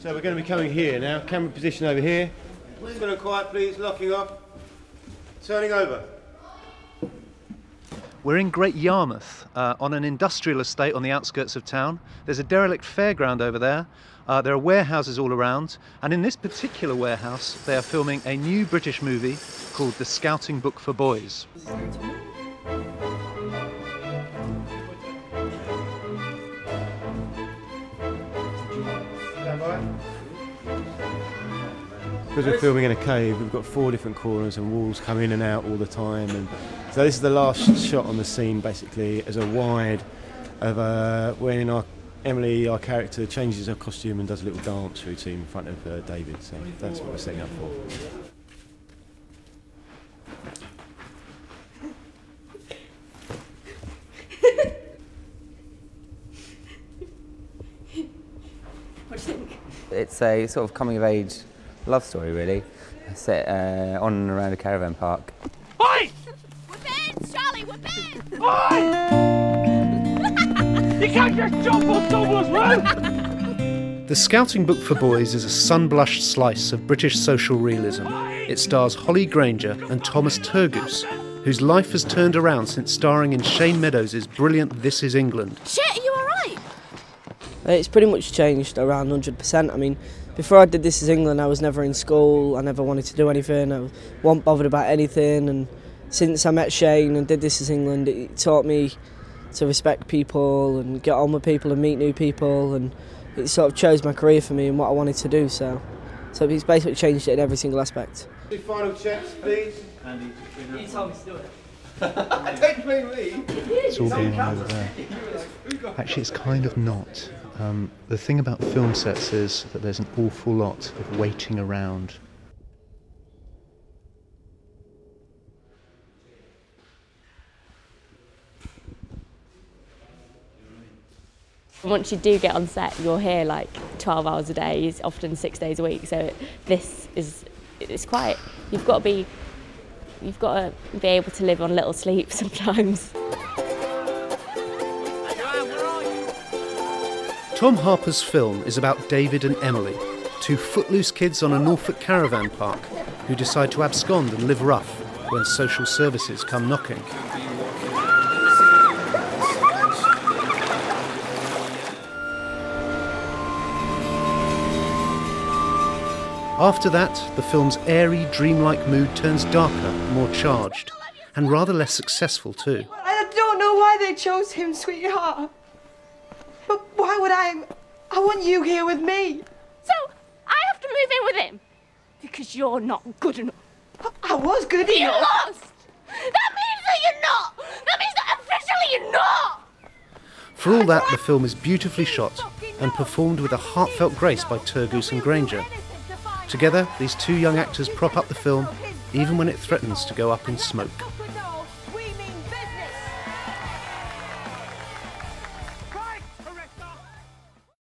So we're going to be coming here now. Camera position over here. Still and quiet, please. Locking up. Turning over. We're in Great Yarmouth uh, on an industrial estate on the outskirts of town. There's a derelict fairground over there. Uh, there are warehouses all around, and in this particular warehouse, they are filming a new British movie called The Scouting Book for Boys. Because we're filming in a cave, we've got four different corners and walls come in and out all the time. And so this is the last shot on the scene, basically, as a wide of uh, when our Emily, our character, changes her costume and does a little dance routine in front of uh, David. So that's what we're setting up for. What do you think? It's a sort of coming of age love story, really, set uh, on and around a caravan park. Oi! We're banned, Charlie, we're banned! You can't just jump on someone's roof! The Scouting Book for Boys is a sun-blushed slice of British social realism. It stars Holly Grainger and Thomas Turgoose, whose life has turned around since starring in Shane Meadows' brilliant This Is England. Shit, are you alright? Uh, It's pretty much changed around 100%. I mean, before I did This Is England, I was never in school, I never wanted to do anything, I wasn't bothered about anything. And since I met Shane and did This Is England, it taught me to respect people and get on with people and meet new people. And it sort of chose my career for me and what I wanted to do. So, so it's basically changed it in every single aspect. Two final checks, please. Andy, You told me to do it. It's all going over there. Actually, it's kind of not. Um, the thing about film sets is that there's an awful lot of waiting around. Once you do get on set, you're here like 12 hours a day, often six days a week. So this is it's quite. You've got to be. You've got to be able to live on little sleep sometimes. Tom Harper's film is about David and Emily, two footloose kids on a Norfolk caravan park who decide to abscond and live rough when social services come knocking. After that, the film's airy, dreamlike mood turns darker, more charged, and rather less successful too. I don't know why they chose him, sweetheart. But why would I? I want you here with me. So, I have to move in with him? Because you're not good enough. I was good You enough. lost! That means that you're not! That means that officially you're not! For all that, the film is beautifully shot and performed with a heartfelt grace by Turgoose and Grainger. Together, these two young actors prop up the film, even when it threatens to go up in smoke.